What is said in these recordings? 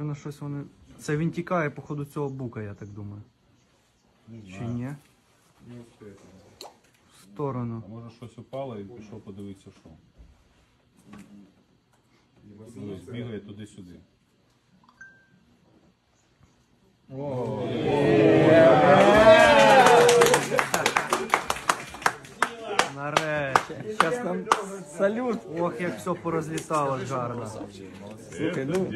На щось вони. Це він тікає, походу, цього бука, я так думаю. Чи ні? В сторону. А може щось упало і пішов подивитися, що. Дивись, бігає туди-сюди. Нарешті. Сейчас нам салют. Ох, як все порозліталось гарно. Слухай, ну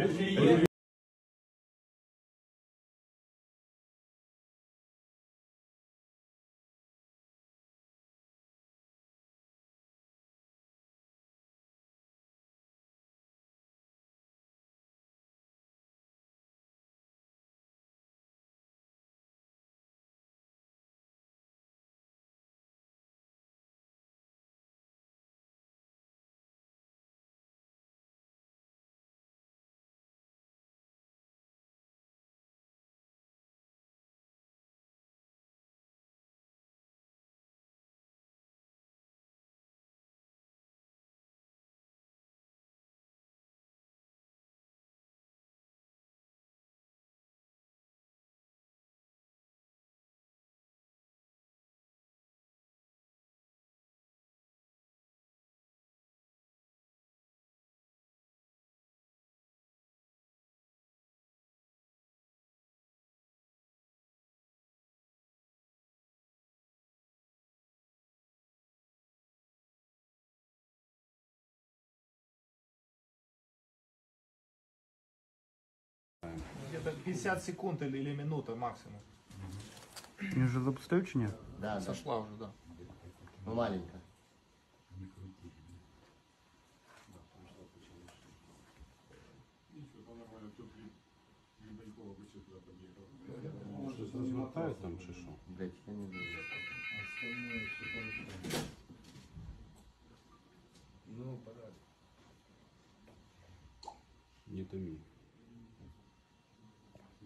Где-то 50 секунд или, или минута максимум. Він вже запустив чи ні? Да, да. Сошла уже, да. Ну, маленько. Щось розмотає там чи що? Блять, я не знаю. Не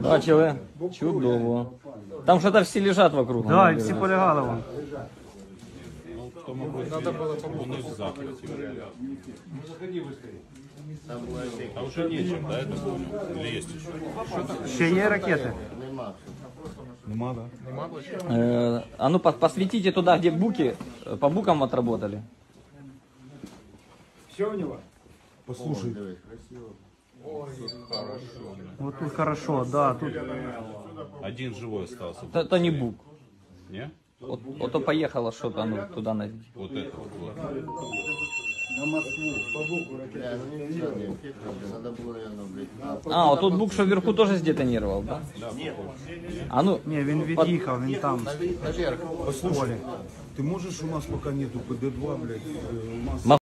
бачили. Чудово. Там що-то всі лежать вокруг. Так, і всі полягали вон. Ну, то, мабуть, Надо було у них захваті. Там була А вже нічим, да, я так понял? Или є ще? Ще є ракети? нема. Нема, да? Э, а ну по- посветите туда, где буки, по букам отработали. Послушай. Дивись, красиво. Вот тут хорошо, да, тут Один живой остался. Это, это не бук. Не? Вот, вот то поехало что-то, ну, туда на... Вот это вот вот. Бля, ну не все, не эффектно, бля. Надо было, наверное, блядь. на- А, вот тут бук, что вверху тоже сдетонировал, да? А ну, ні, він від'їхав, він там. Наверх. в полі. Ты можешь, у нас пока нету ПД-2, блядь, э, у нас